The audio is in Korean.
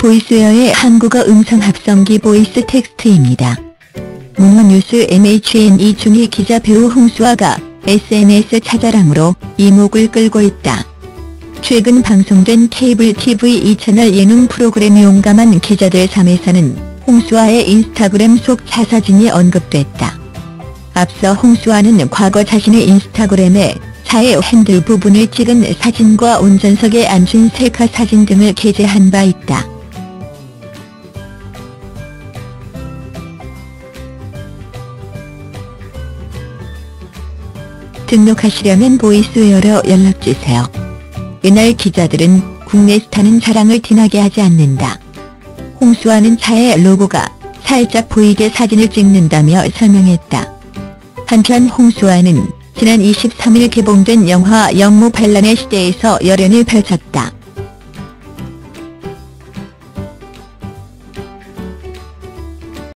보이스웨어의 한국어 음성 합성기 보이스 텍스트입니다. 문화뉴스 MHN2 중위 기자 배우 홍수아가 SNS 차자랑으로 이목을 끌고 있다. 최근 방송된 케이블 TV E채널 예능 프로그램 용감한 기자들 3에서는 홍수아의 인스타그램 속 차사진이 언급됐다. 앞서 홍수아는 과거 자신의 인스타그램에 차의 핸들 부분을 찍은 사진과 운전석에 앉은 셀카 사진 등을 게재한 바 있다. 등록하시려면 보이스웨어로 연락주세요. 이날 기자들은 국내 스타는 자랑을 티나게 하지 않는다. 홍수아는 차의 로고가 살짝 보이게 사진을 찍는다며 설명했다. 한편 홍수아는 지난 23일 개봉된 영화 영모 반란의 시대에서 열연을 펼쳤다.